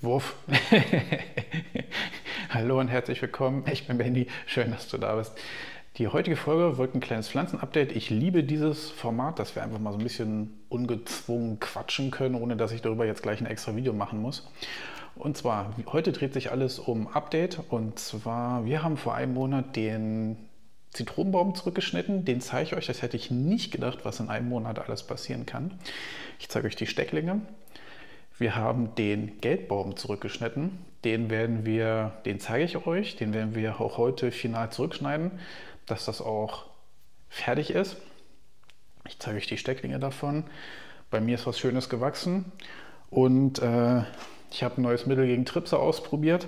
Wurf. Hallo und herzlich willkommen. Ich bin Benny. Schön, dass du da bist. Die heutige Folge wird ein kleines Pflanzenupdate. Ich liebe dieses Format, dass wir einfach mal so ein bisschen ungezwungen quatschen können, ohne dass ich darüber jetzt gleich ein extra Video machen muss. Und zwar, heute dreht sich alles um Update. Und zwar, wir haben vor einem Monat den Zitronenbaum zurückgeschnitten. Den zeige ich euch. Das hätte ich nicht gedacht, was in einem Monat alles passieren kann. Ich zeige euch die Stecklinge. Wir haben den Geldbaum zurückgeschnitten. Den werden wir, den zeige ich euch, den werden wir auch heute final zurückschneiden, dass das auch fertig ist. Ich zeige euch die Stecklinge davon. Bei mir ist was Schönes gewachsen und äh, ich habe ein neues Mittel gegen Tripse ausprobiert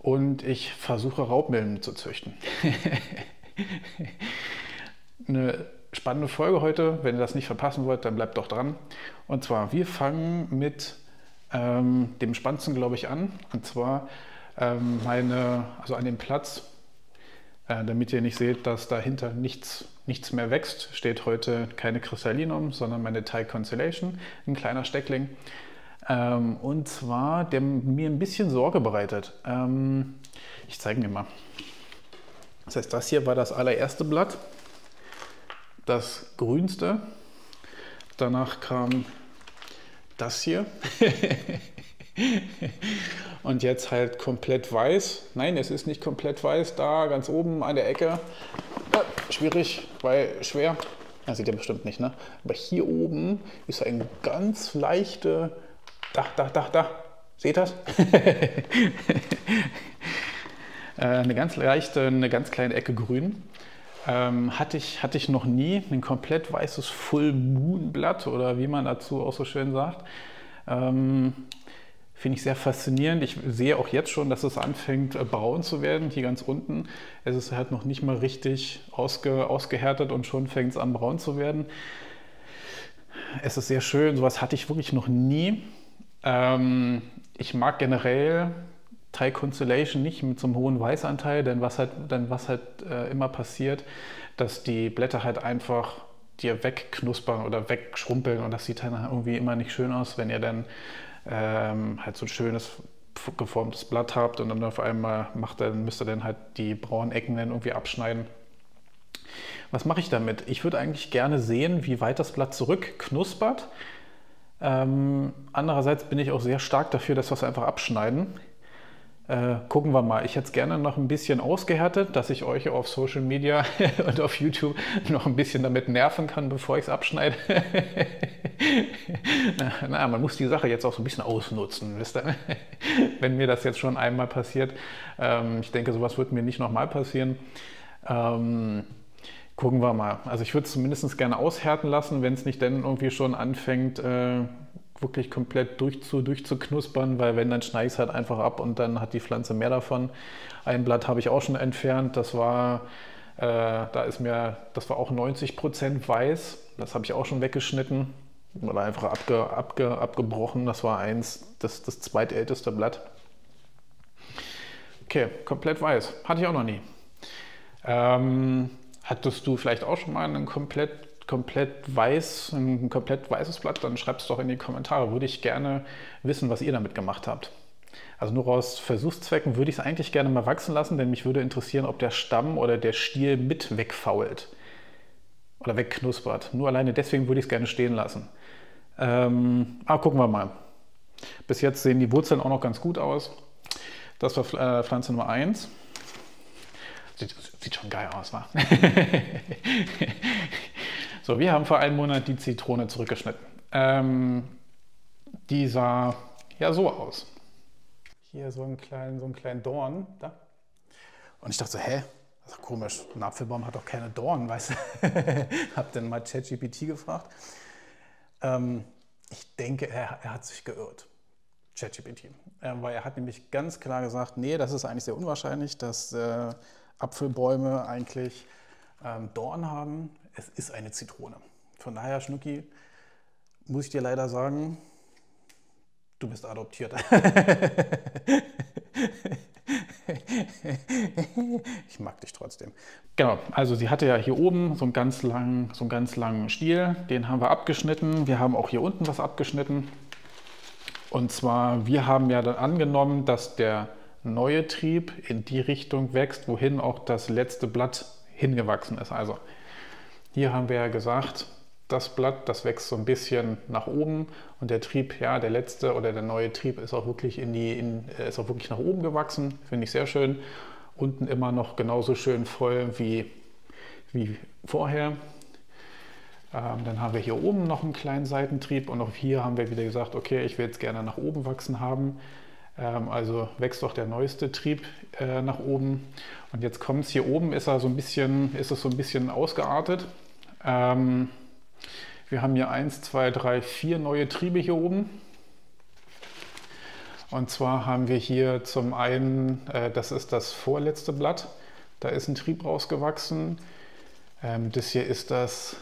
und ich versuche Raubmilben zu züchten. Eine spannende Folge heute. Wenn ihr das nicht verpassen wollt, dann bleibt doch dran. Und zwar, wir fangen mit ähm, dem spannendsten, glaube ich, an. Und zwar ähm, meine, also an dem Platz, äh, damit ihr nicht seht, dass dahinter nichts, nichts mehr wächst, steht heute keine Crystallinum, sondern meine Thai Constellation, ein kleiner Steckling. Ähm, und zwar, der mir ein bisschen Sorge bereitet. Ähm, ich zeige ihn mal. Das heißt, das hier war das allererste Blatt, das grünste. Danach kam das hier. Und jetzt halt komplett weiß. Nein, es ist nicht komplett weiß. Da ganz oben an der Ecke. Äh, schwierig, weil schwer. Das sieht ihr bestimmt nicht, ne? Aber hier oben ist ein ganz leichte. Da, da, da, da. Seht das? Äh, eine ganz leichte, eine ganz kleine Ecke grün. Ähm, hatte, ich, hatte ich noch nie ein komplett weißes Full Moon Blatt oder wie man dazu auch so schön sagt. Ähm, Finde ich sehr faszinierend. Ich sehe auch jetzt schon, dass es anfängt äh, braun zu werden, hier ganz unten. Es ist halt noch nicht mal richtig ausge, ausgehärtet und schon fängt es an braun zu werden. Es ist sehr schön, sowas hatte ich wirklich noch nie. Ähm, ich mag generell Thai Constellation nicht mit so einem hohen Weißanteil, denn was halt, denn was halt äh, immer passiert, dass die Blätter halt einfach dir wegknuspern oder wegschrumpeln und das sieht dann irgendwie immer nicht schön aus, wenn ihr dann ähm, halt so ein schönes geformtes Blatt habt und dann auf einmal macht dann, müsst ihr dann halt die braunen Ecken dann irgendwie abschneiden. Was mache ich damit? Ich würde eigentlich gerne sehen, wie weit das Blatt zurückknuspert. Ähm, andererseits bin ich auch sehr stark dafür, dass wir es einfach abschneiden. Äh, gucken wir mal. Ich hätte es gerne noch ein bisschen ausgehärtet, dass ich euch auf Social Media und auf YouTube noch ein bisschen damit nerven kann, bevor ich es abschneide. Na, man muss die Sache jetzt auch so ein bisschen ausnutzen, wisst ihr? Wenn mir das jetzt schon einmal passiert. Ähm, ich denke, sowas wird mir nicht nochmal passieren. Ähm, gucken wir mal. Also ich würde es zumindest gerne aushärten lassen, wenn es nicht dann irgendwie schon anfängt, äh, wirklich komplett durchzu, durchzuknuspern, weil wenn, dann schneide ich es halt einfach ab und dann hat die Pflanze mehr davon. Ein Blatt habe ich auch schon entfernt, das war, äh, da ist mir, das war auch 90 Prozent weiß, das habe ich auch schon weggeschnitten oder einfach abge, abge, abgebrochen, das war eins, das, das zweitälteste Blatt. Okay, komplett weiß, hatte ich auch noch nie. Ähm, hattest du vielleicht auch schon mal einen komplett komplett weiß, ein komplett weißes Blatt, dann schreibt es doch in die Kommentare. Würde ich gerne wissen, was ihr damit gemacht habt. Also nur aus Versuchszwecken würde ich es eigentlich gerne mal wachsen lassen, denn mich würde interessieren, ob der Stamm oder der Stiel mit wegfault oder wegknuspert. Nur alleine deswegen würde ich es gerne stehen lassen. Ähm, aber gucken wir mal. Bis jetzt sehen die Wurzeln auch noch ganz gut aus. Das war äh, Pflanze Nummer 1. Sieht, sieht, schon geil aus, wa? So, wir haben vor einem Monat die Zitrone zurückgeschnitten. Ähm, die sah ja so aus. Hier so einen kleinen, so einen kleinen Dorn. Da. Und ich dachte so, hä? Das ist komisch. Ein Apfelbaum hat doch keine Dornen, weißt du? Hab dann mal ChatGPT gefragt. Ähm, ich denke, er, er, hat sich geirrt. ChatGPT. Äh, weil er hat nämlich ganz klar gesagt, nee, das ist eigentlich sehr unwahrscheinlich, dass äh, Apfelbäume eigentlich ähm, Dorn haben es ist eine Zitrone. Von daher, Schnucki, muss ich dir leider sagen, du bist adoptiert. ich mag dich trotzdem. Genau, also sie hatte ja hier oben so einen ganz langen, so einen ganz langen Stiel, den haben wir abgeschnitten. Wir haben auch hier unten was abgeschnitten. Und zwar, wir haben ja dann angenommen, dass der neue Trieb in die Richtung wächst, wohin auch das letzte Blatt hingewachsen ist. Also hier haben wir ja gesagt, das Blatt, das wächst so ein bisschen nach oben und der Trieb, ja, der letzte oder der neue Trieb ist auch wirklich in die, in, ist auch wirklich nach oben gewachsen, finde ich sehr schön. Unten immer noch genauso schön voll wie, wie vorher. Ähm, dann haben wir hier oben noch einen kleinen Seitentrieb und auch hier haben wir wieder gesagt, okay, ich will jetzt gerne nach oben wachsen haben. Ähm, also wächst doch der neueste Trieb äh, nach oben. Und jetzt kommt es hier oben, ist, er so ein bisschen, ist es so ein bisschen ausgeartet. Ähm, wir haben hier 1, 2, 3, 4 neue Triebe hier oben. Und zwar haben wir hier zum einen, äh, das ist das vorletzte Blatt, da ist ein Trieb rausgewachsen. Ähm, das hier ist das,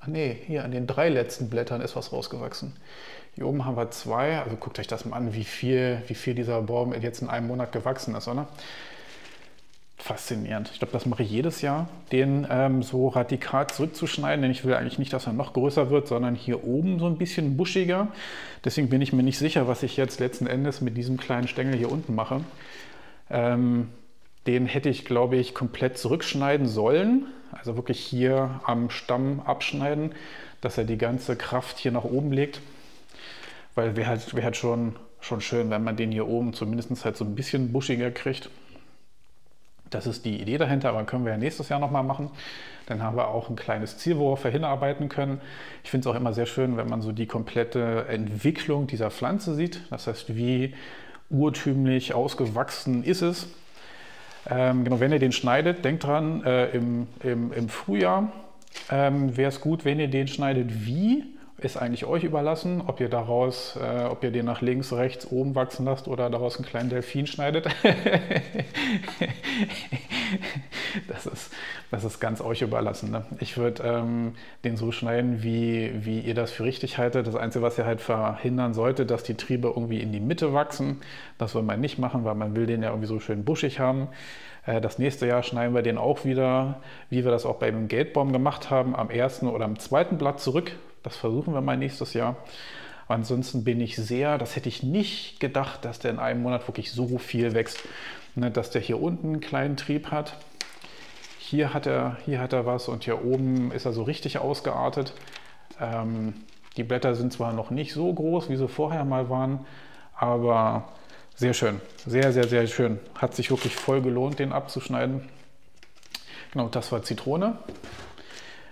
ach nee, hier an den drei letzten Blättern ist was rausgewachsen. Hier oben haben wir zwei, also guckt euch das mal an, wie viel, wie viel dieser Baum jetzt in einem Monat gewachsen ist, oder? faszinierend. Ich glaube, das mache ich jedes Jahr, den ähm, so radikal zurückzuschneiden, denn ich will eigentlich nicht, dass er noch größer wird, sondern hier oben so ein bisschen buschiger. Deswegen bin ich mir nicht sicher, was ich jetzt letzten Endes mit diesem kleinen Stängel hier unten mache. Ähm, den hätte ich, glaube ich, komplett zurückschneiden sollen, also wirklich hier am Stamm abschneiden, dass er die ganze Kraft hier nach oben legt, weil wäre halt, wär halt schon, schon schön, wenn man den hier oben zumindest halt so ein bisschen buschiger kriegt. Das ist die Idee dahinter, aber können wir ja nächstes Jahr nochmal machen. Dann haben wir auch ein kleines Ziel, worauf wir hinarbeiten können. Ich finde es auch immer sehr schön, wenn man so die komplette Entwicklung dieser Pflanze sieht. Das heißt, wie urtümlich ausgewachsen ist es. Ähm, genau, wenn ihr den schneidet, denkt dran, äh, im, im, im, Frühjahr ähm, wäre es gut, wenn ihr den schneidet wie ist eigentlich euch überlassen, ob ihr daraus, äh, ob ihr den nach links, rechts, oben wachsen lasst oder daraus einen kleinen Delfin schneidet. das, ist, das ist ganz euch überlassen. Ne? Ich würde ähm, den so schneiden, wie, wie ihr das für richtig haltet. Das Einzige, was ihr halt verhindern sollte, dass die Triebe irgendwie in die Mitte wachsen. Das soll man nicht machen, weil man will den ja irgendwie so schön buschig haben. Äh, das nächste Jahr schneiden wir den auch wieder, wie wir das auch beim Geldbaum gemacht haben, am ersten oder am zweiten Blatt zurück das versuchen wir mal nächstes Jahr. Ansonsten bin ich sehr, das hätte ich nicht gedacht, dass der in einem Monat wirklich so viel wächst. Ne, dass der hier unten einen kleinen Trieb hat. Hier hat er, hier hat er was und hier oben ist er so richtig ausgeartet. Ähm, die Blätter sind zwar noch nicht so groß, wie sie vorher mal waren, aber sehr schön. Sehr, sehr, sehr schön. Hat sich wirklich voll gelohnt, den abzuschneiden. Genau, das war Zitrone.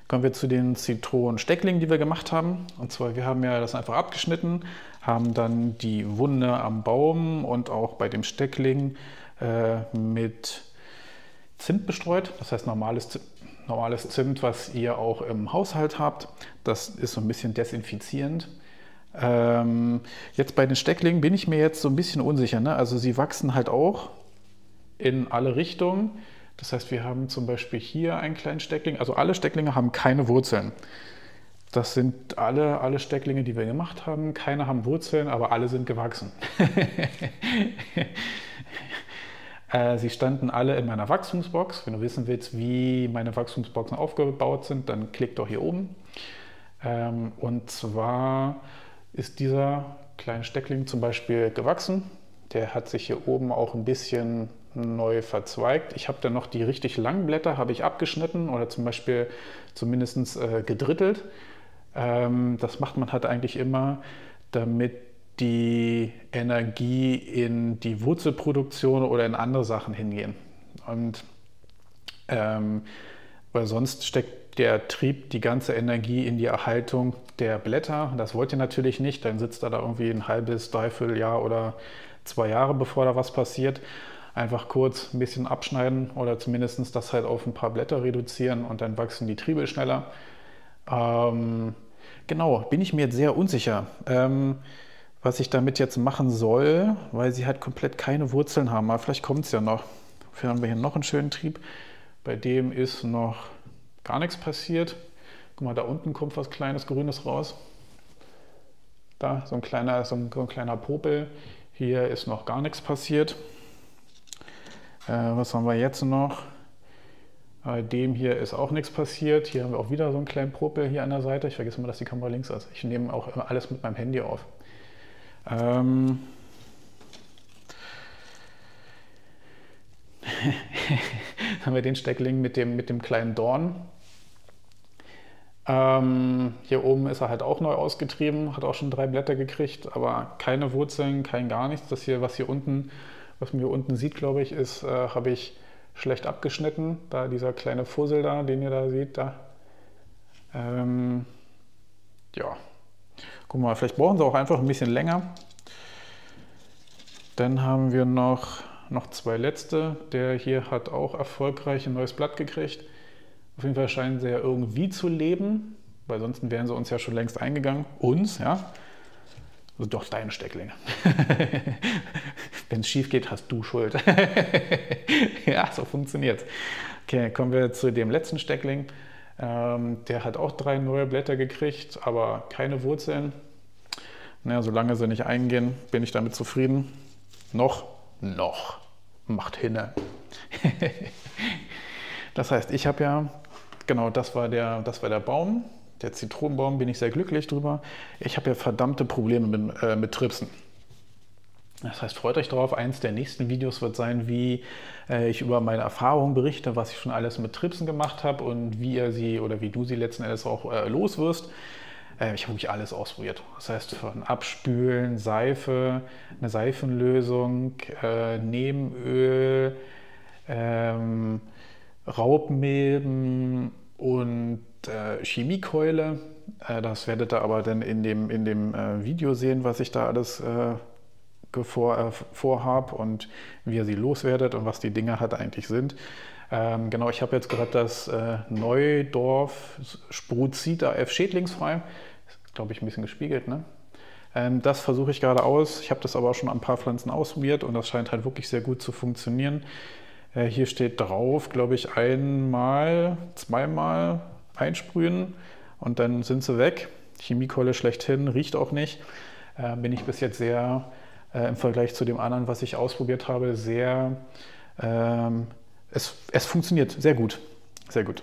Kommen wir zu den Zitronenstecklingen, die wir gemacht haben. Und zwar, wir haben ja das einfach abgeschnitten, haben dann die Wunde am Baum und auch bei dem Steckling äh, mit Zimt bestreut. Das heißt normales, normales Zimt, was ihr auch im Haushalt habt. Das ist so ein bisschen desinfizierend. Ähm, jetzt bei den Stecklingen bin ich mir jetzt so ein bisschen unsicher. Ne? Also sie wachsen halt auch in alle Richtungen. Das heißt, wir haben zum Beispiel hier einen kleinen Steckling. Also alle Stecklinge haben keine Wurzeln. Das sind alle, alle Stecklinge, die wir gemacht haben. Keine haben Wurzeln, aber alle sind gewachsen. Äh, sie standen alle in meiner Wachstumsbox. Wenn du wissen willst, wie meine Wachstumsboxen aufgebaut sind, dann klick doch hier oben. Ähm, und zwar ist dieser kleine Steckling zum Beispiel gewachsen. Der hat sich hier oben auch ein bisschen neu verzweigt. Ich habe dann noch die richtig langen Blätter habe ich abgeschnitten oder zum Beispiel zumindest äh, gedrittelt. Ähm, das macht man halt eigentlich immer, damit die Energie in die Wurzelproduktion oder in andere Sachen hingehen. Und ähm, weil sonst steckt der Trieb die ganze Energie in die Erhaltung der Blätter. Das wollt ihr natürlich nicht, dann sitzt er da irgendwie ein halbes, dreiviertel Jahr oder zwei Jahre, bevor da was passiert einfach kurz ein bisschen abschneiden oder zumindest das halt auf ein paar Blätter reduzieren und dann wachsen die Triebe schneller. Ähm, genau, bin ich mir jetzt sehr unsicher, ähm, was ich damit jetzt machen soll, weil sie halt komplett keine Wurzeln haben. Aber vielleicht kommt es ja noch. Dafür haben wir hier noch einen schönen Trieb. Bei dem ist noch gar nichts passiert. Guck mal, da unten kommt was kleines Grünes raus. Da, so ein kleiner, so ein, so ein kleiner Popel. Hier ist noch gar nichts passiert. Äh, was haben wir jetzt noch? Bei dem hier ist auch nichts passiert. Hier haben wir auch wieder so einen kleinen Propel hier an der Seite. Ich vergesse mal, dass die Kamera links ist. Ich nehme auch alles mit meinem Handy auf. Ähm haben wir den Steckling mit dem, mit dem kleinen Dorn. Ähm, hier oben ist er halt auch neu ausgetrieben, hat auch schon drei Blätter gekriegt, aber keine Wurzeln, kein gar nichts. Das hier, was hier unten, was man hier unten sieht, glaube ich, ist, äh, habe ich schlecht abgeschnitten. Da dieser kleine Fussel da, den ihr da seht, da. Ähm, ja, guck mal, vielleicht brauchen sie auch einfach ein bisschen länger. Dann haben wir noch, noch zwei letzte. Der hier hat auch erfolgreich ein neues Blatt gekriegt. Auf jeden Fall scheinen sie ja irgendwie zu leben, weil sonst wären sie uns ja schon längst eingegangen. Uns, ja. Also doch deine Stecklinge. Wenn es schief geht, hast du Schuld. ja, so funktioniert Okay, kommen wir zu dem letzten Steckling. Ähm, der hat auch drei neue Blätter gekriegt, aber keine Wurzeln. Naja, solange sie nicht eingehen, bin ich damit zufrieden. Noch, noch, macht hinne. das heißt, ich habe ja genau, das war, der, das war der Baum. Der Zitronenbaum bin ich sehr glücklich drüber. Ich habe ja verdammte Probleme mit, äh, mit Tripsen. Das heißt, freut euch drauf. Eins der nächsten Videos wird sein, wie äh, ich über meine Erfahrungen berichte, was ich schon alles mit Tripsen gemacht habe und wie ihr sie oder wie du sie letzten Endes auch äh, los wirst. Äh, ich habe wirklich alles ausprobiert. Das heißt, von Abspülen, Seife, eine Seifenlösung, äh, Nebenöl, ähm, Raubmilben und äh, Chemiekeule. Äh, das werdet ihr aber dann in dem, in dem äh, Video sehen, was ich da alles vor, vorhab und wie ihr sie loswerdet und was die Dinge halt eigentlich sind. Ähm, genau, ich habe jetzt gerade das äh, Neudorf Spruzita F schädlingsfrei. Glaube ich, ein bisschen gespiegelt, ne? Ähm, das versuche ich gerade aus. Ich habe das aber auch schon an ein paar Pflanzen ausprobiert und das scheint halt wirklich sehr gut zu funktionieren. Hier steht drauf, glaube ich, einmal, zweimal einsprühen und dann sind sie weg. Chemiekeule schlechthin, riecht auch nicht. Äh, bin ich bis jetzt sehr, äh, im Vergleich zu dem anderen, was ich ausprobiert habe, sehr, ähm, es, es funktioniert sehr gut, sehr gut.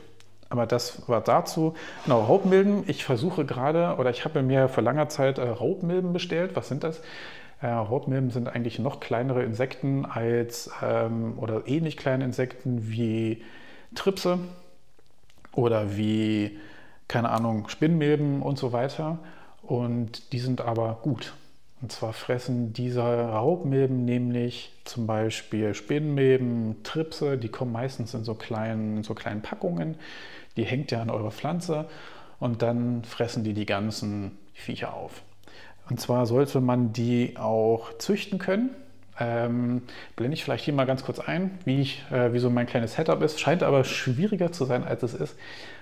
Aber das war dazu. Genau, Raubmilben. Ich versuche gerade, oder ich habe mir vor langer Zeit äh, Raubmilben bestellt. Was sind das? Äh, Raubmilben sind eigentlich noch kleinere Insekten als ähm, oder ähnlich kleine Insekten wie Tripse oder wie, keine Ahnung, Spinnmilben und so weiter. Und die sind aber gut. Und zwar fressen diese Raubmilben nämlich zum Beispiel Spinnmilben, Tripse, die kommen meistens in so kleinen, in so kleinen Packungen. Die hängt ja an eurer Pflanze und dann fressen die die ganzen Viecher auf. Und zwar sollte man die auch züchten können. Ähm, blende ich vielleicht hier mal ganz kurz ein, wie, ich, äh, wie so mein kleines Setup ist. Scheint aber schwieriger zu sein, als es ist.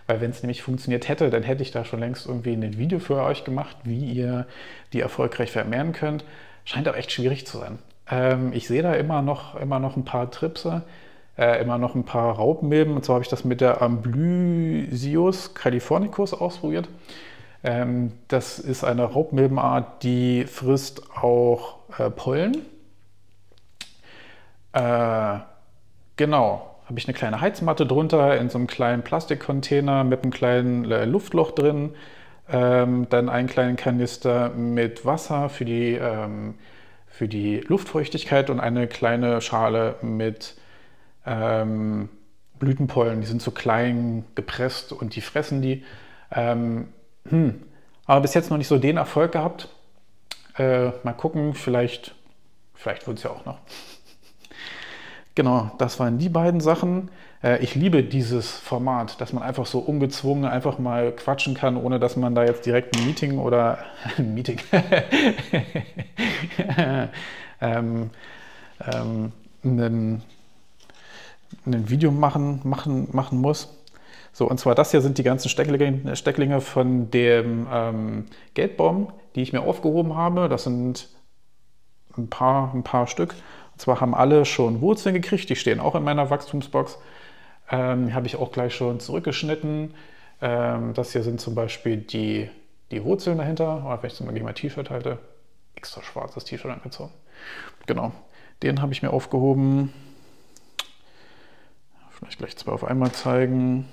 Weil wenn es nämlich funktioniert hätte, dann hätte ich da schon längst irgendwie ein Video für euch gemacht, wie ihr die erfolgreich vermehren könnt. Scheint aber echt schwierig zu sein. Ähm, ich sehe da immer noch, immer noch ein paar Tripse, äh, immer noch ein paar Raubmilben. Und zwar habe ich das mit der Amblysius californicus ausprobiert. Ähm, das ist eine Raubmilbenart, die frisst auch äh, Pollen. Äh, genau, habe ich eine kleine Heizmatte drunter in so einem kleinen Plastikcontainer mit einem kleinen äh, Luftloch drin. Ähm, dann einen kleinen Kanister mit Wasser für die, ähm, für die Luftfeuchtigkeit und eine kleine Schale mit ähm, Blütenpollen. Die sind so klein gepresst und die fressen die. Ähm, hm, aber bis jetzt noch nicht so den Erfolg gehabt. Äh, mal gucken, vielleicht, vielleicht wird es ja auch noch. Genau, das waren die beiden Sachen. Äh, ich liebe dieses Format, dass man einfach so ungezwungen einfach mal quatschen kann, ohne dass man da jetzt direkt ein Meeting oder ein Meeting ähm, ähm, ein, ein Video machen, machen, machen muss. So, und zwar das hier sind die ganzen Stecklinge, Stecklinge von dem ähm, Geldbaum, die ich mir aufgehoben habe. Das sind ein paar, ein paar Stück. Zwar haben alle schon Wurzeln gekriegt, die stehen auch in meiner Wachstumsbox. Ähm, habe ich auch gleich schon zurückgeschnitten. Ähm, das hier sind zum Beispiel die, die Wurzeln dahinter. Oder wenn ich zum Beispiel mein T-Shirt halte, extra schwarzes T-Shirt angezogen. Genau, den habe ich mir aufgehoben. Vielleicht gleich zwei auf einmal zeigen.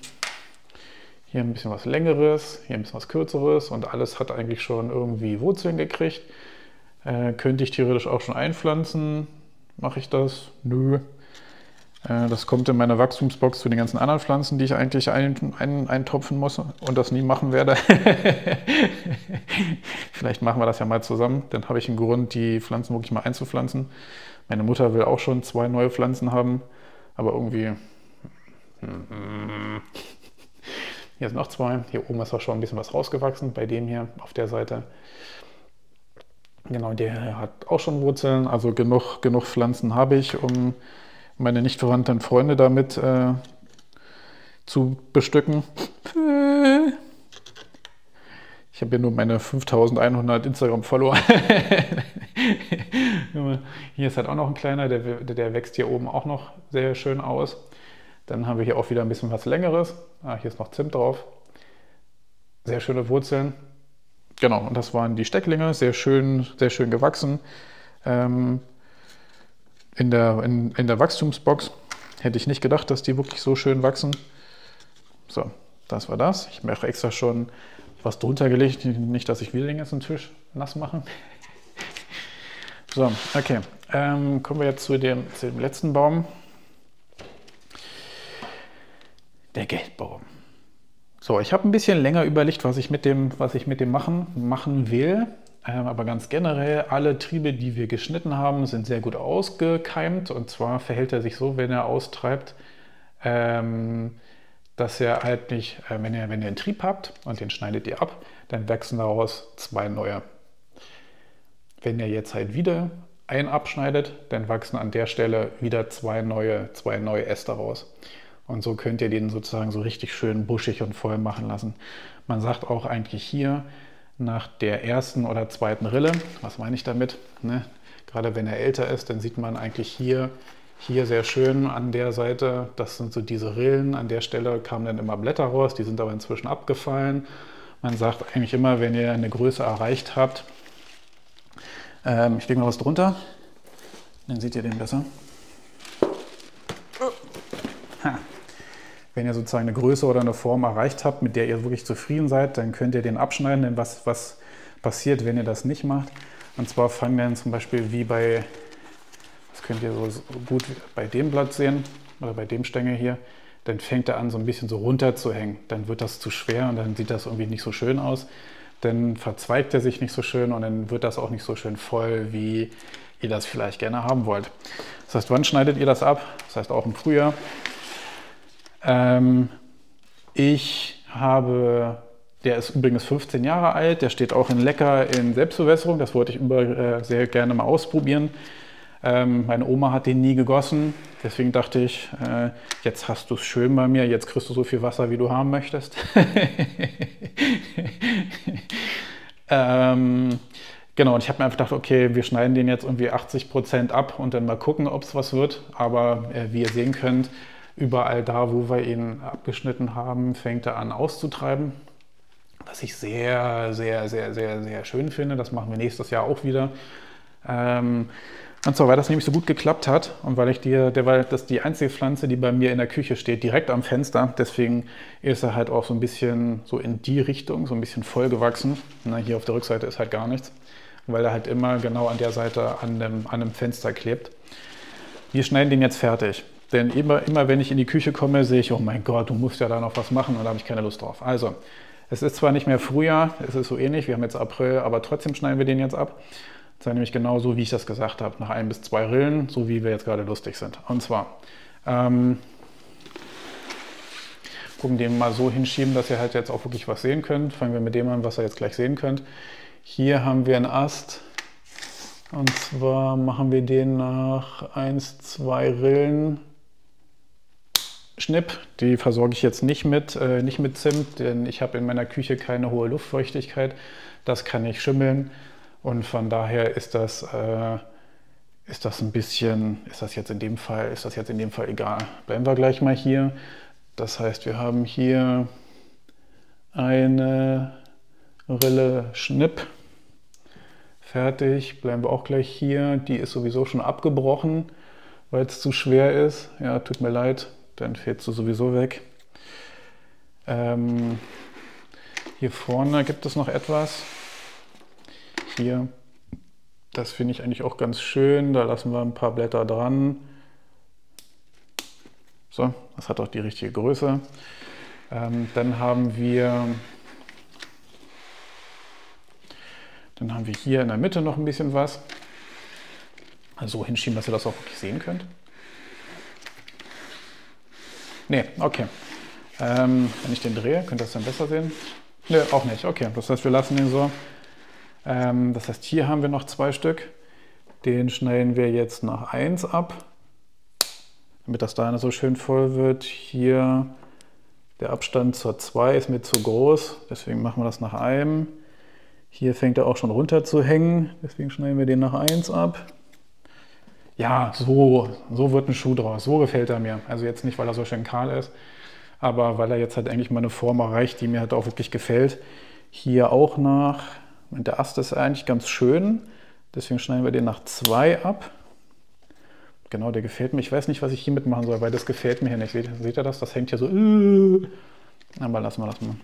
Hier ein bisschen was längeres, hier ein bisschen was kürzeres und alles hat eigentlich schon irgendwie Wurzeln gekriegt. Äh, könnte ich theoretisch auch schon einpflanzen. Mache ich das? Nö. Äh, das kommt in meine Wachstumsbox zu den ganzen anderen Pflanzen, die ich eigentlich ein, ein, muss und das nie machen werde. Vielleicht machen wir das ja mal zusammen. Dann habe ich einen Grund, die Pflanzen wirklich mal einzupflanzen. Meine Mutter will auch schon zwei neue Pflanzen haben, aber irgendwie... Hier sind noch zwei. Hier oben ist auch schon ein bisschen was rausgewachsen, bei dem hier auf der Seite. Genau, der hat auch schon Wurzeln, also genug, genug Pflanzen habe ich, um meine nicht verwandten Freunde damit äh, zu bestücken. Ich habe ja nur meine 5100 Instagram-Follower. hier ist halt auch noch ein kleiner, der, der wächst hier oben auch noch sehr schön aus. Dann haben wir hier auch wieder ein bisschen was längeres. Ah, hier ist noch Zimt drauf. Sehr schöne Wurzeln. Genau, und das waren die Stecklinge, sehr schön, sehr schön gewachsen. Ähm, in, der, in, in der Wachstumsbox hätte ich nicht gedacht, dass die wirklich so schön wachsen. So, das war das. Ich mache extra schon was drunter gelegt, nicht, dass ich wieder den ganzen Tisch nass mache. So, okay. Ähm, kommen wir jetzt zu dem, zu dem letzten Baum. Der Geldbaum. So, ich habe ein bisschen länger überlegt, was ich mit dem, was ich mit dem machen, machen will. Ähm, aber ganz generell, alle Triebe, die wir geschnitten haben, sind sehr gut ausgekeimt. Und zwar verhält er sich so, wenn er austreibt, ähm, dass er halt nicht, äh, wenn, ihr, wenn ihr einen Trieb habt und den schneidet ihr ab, dann wachsen daraus zwei neue. Wenn ihr jetzt halt wieder einen abschneidet, dann wachsen an der Stelle wieder zwei neue, zwei neue Äste raus. Und so könnt ihr den sozusagen so richtig schön buschig und voll machen lassen. Man sagt auch eigentlich hier nach der ersten oder zweiten Rille, was meine ich damit? Ne? Gerade wenn er älter ist, dann sieht man eigentlich hier, hier sehr schön an der Seite, das sind so diese Rillen. An der Stelle kamen dann immer Blätter raus, die sind aber inzwischen abgefallen. Man sagt eigentlich immer, wenn ihr eine Größe erreicht habt, ähm, ich lege noch was drunter, dann seht ihr den besser. Wenn ihr sozusagen eine Größe oder eine Form erreicht habt, mit der ihr wirklich zufrieden seid, dann könnt ihr den abschneiden. Denn was, was passiert, wenn ihr das nicht macht? Und zwar fangen dann zum Beispiel wie bei, das könnt ihr so gut bei dem Blatt sehen oder bei dem Stängel hier, dann fängt er an so ein bisschen so runter zu hängen. Dann wird das zu schwer und dann sieht das irgendwie nicht so schön aus. Dann verzweigt er sich nicht so schön und dann wird das auch nicht so schön voll, wie ihr das vielleicht gerne haben wollt. Das heißt, wann schneidet ihr das ab? Das heißt auch im Frühjahr. Ähm, ich habe, der ist übrigens 15 Jahre alt, der steht auch in Lecker in Selbstbewässerung, das wollte ich immer äh, sehr gerne mal ausprobieren. Ähm, meine Oma hat den nie gegossen, deswegen dachte ich, äh, jetzt hast du es schön bei mir, jetzt kriegst du so viel Wasser, wie du haben möchtest. ähm, genau, und ich habe mir einfach gedacht, okay, wir schneiden den jetzt irgendwie 80 Prozent ab und dann mal gucken, ob es was wird. Aber äh, wie ihr sehen könnt, Überall da, wo wir ihn abgeschnitten haben, fängt er an auszutreiben. Was ich sehr, sehr, sehr, sehr, sehr schön finde. Das machen wir nächstes Jahr auch wieder. Ähm, und zwar, weil das nämlich so gut geklappt hat und weil ich dir, der, weil das die einzige Pflanze, die bei mir in der Küche steht, direkt am Fenster. Deswegen ist er halt auch so ein bisschen so in die Richtung, so ein bisschen voll gewachsen. Na, hier auf der Rückseite ist halt gar nichts, weil er halt immer genau an der Seite an dem, an dem Fenster klebt. Wir schneiden den jetzt fertig. Denn immer, immer wenn ich in die Küche komme, sehe ich, oh mein Gott, du musst ja da noch was machen und da habe ich keine Lust drauf. Also, es ist zwar nicht mehr Frühjahr, es ist so ähnlich, wir haben jetzt April, aber trotzdem schneiden wir den jetzt ab. Das war nämlich genau so, wie ich das gesagt habe, nach ein bis zwei Rillen, so wie wir jetzt gerade lustig sind. Und zwar, ähm, gucken den mal so hinschieben, dass ihr halt jetzt auch wirklich was sehen könnt. Fangen wir mit dem an, was ihr jetzt gleich sehen könnt. Hier haben wir einen Ast, und zwar machen wir den nach 1, 2 Rillen Schnipp, die versorge ich jetzt nicht mit, äh, nicht mit Zimt, denn ich habe in meiner Küche keine hohe Luftfeuchtigkeit. Das kann nicht schimmeln und von daher ist das, äh, ist das ein bisschen, ist das jetzt in dem Fall, ist das jetzt in dem Fall egal. Bleiben wir gleich mal hier. Das heißt, wir haben hier eine Rille Schnipp. Fertig, bleiben wir auch gleich hier. Die ist sowieso schon abgebrochen, weil es zu schwer ist. Ja, tut mir leid, dann fällst du sowieso weg. Ähm, hier vorne gibt es noch etwas. Hier Das finde ich eigentlich auch ganz schön. Da lassen wir ein paar Blätter dran. So, das hat auch die richtige Größe. Ähm, dann haben wir dann haben wir hier in der Mitte noch ein bisschen was. Also so hinschieben, dass ihr das auch wirklich sehen könnt. Ne, okay. Ähm, wenn ich den drehe, könnt ihr das dann besser sehen. Ne, auch nicht. Okay, das heißt, wir lassen den so. Ähm, das heißt, hier haben wir noch zwei Stück. Den schneiden wir jetzt nach 1 ab, damit das da so schön voll wird. Hier der Abstand zur 2 ist mir zu groß, deswegen machen wir das nach einem. Hier fängt er auch schon runter zu hängen, deswegen schneiden wir den nach 1 ab. Ja, so, so wird ein Schuh draus. So gefällt er mir. Also jetzt nicht, weil er so schön kahl ist, aber weil er jetzt halt eigentlich mal eine Form erreicht, die mir halt auch wirklich gefällt. Hier auch nach und der Ast ist eigentlich ganz schön, deswegen schneiden wir den nach 2 ab. Genau, der gefällt mir. Ich weiß nicht, was ich hiermit machen soll, weil das gefällt mir hier nicht. Seht, seht ihr das? Das hängt hier so. Aber lassen wir das mal.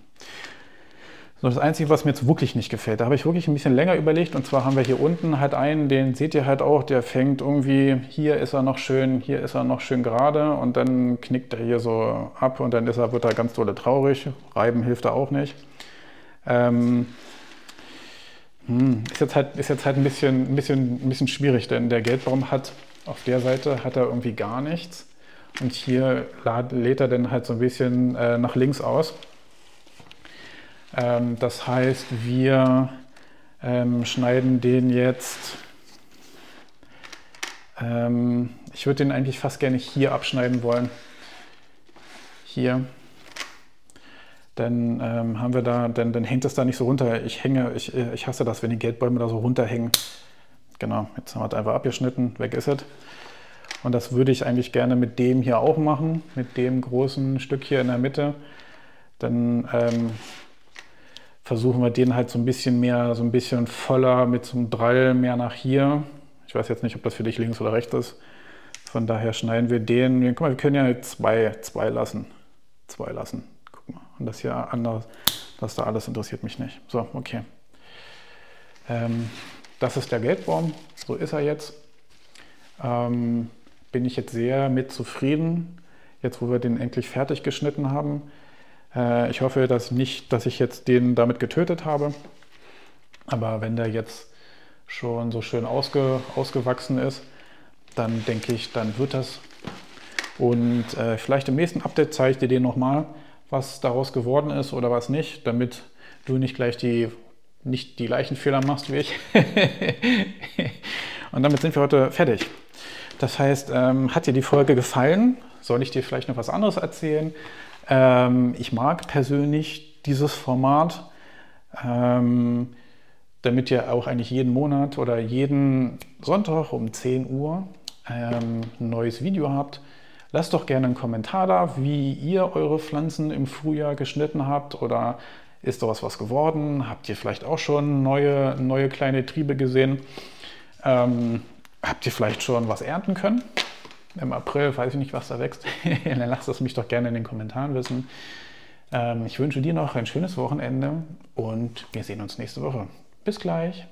So, das Einzige, was mir jetzt wirklich nicht gefällt, da habe ich wirklich ein bisschen länger überlegt. Und zwar haben wir hier unten halt einen, den seht ihr halt auch, der fängt irgendwie, hier ist er noch schön, hier ist er noch schön gerade und dann knickt er hier so ab und dann ist er, wird er ganz dolle traurig. Reiben hilft da auch nicht. Ähm, hm, ist, jetzt halt, ist jetzt halt ein bisschen, ein, bisschen, ein bisschen schwierig, denn der Geldbaum hat auf der Seite hat er irgendwie gar nichts. Und hier lädt er dann halt so ein bisschen äh, nach links aus. Ähm, das heißt, wir ähm, schneiden den jetzt, ähm, ich würde den eigentlich fast gerne hier abschneiden wollen. Hier dann ähm, haben wir da, dann, dann hängt es da nicht so runter. Ich hänge, ich, äh, ich hasse das, wenn die Geldbäume da so runterhängen. Genau, jetzt haben wir es einfach abgeschnitten, weg ist es. Und das würde ich eigentlich gerne mit dem hier auch machen, mit dem großen Stück hier in der Mitte. Dann ähm, versuchen wir den halt so ein bisschen mehr, so ein bisschen voller mit so einem Drall mehr nach hier. Ich weiß jetzt nicht, ob das für dich links oder rechts ist. Von daher schneiden wir den. Guck mal, wir können ja zwei, zwei lassen. Zwei lassen. Und das hier anders, das da alles interessiert mich nicht. So, okay. Ähm, das ist der Geldbaum, so ist er jetzt. Ähm, bin ich jetzt sehr mit zufrieden, jetzt wo wir den endlich fertig geschnitten haben. Äh, ich hoffe dass nicht, dass ich jetzt den damit getötet habe. Aber wenn der jetzt schon so schön ausge, ausgewachsen ist, dann denke ich, dann wird das. Und äh, vielleicht im nächsten Update zeige ich dir den nochmal was daraus geworden ist oder was nicht, damit du nicht gleich die, nicht die gleichen machst wie ich. Und damit sind wir heute fertig. Das heißt, ähm, hat dir die Folge gefallen? Soll ich dir vielleicht noch was anderes erzählen? Ähm, ich mag persönlich dieses Format, ähm, damit ihr auch eigentlich jeden Monat oder jeden Sonntag um 10 Uhr ähm, ein neues Video habt Lasst doch gerne einen Kommentar da, wie ihr eure Pflanzen im Frühjahr geschnitten habt oder ist daraus was geworden? Habt ihr vielleicht auch schon neue, neue kleine Triebe gesehen? Ähm, habt ihr vielleicht schon was ernten können? Im April weiß ich nicht, was da wächst. Dann lasst es mich doch gerne in den Kommentaren wissen. Ähm, ich wünsche dir noch ein schönes Wochenende und wir sehen uns nächste Woche. Bis gleich.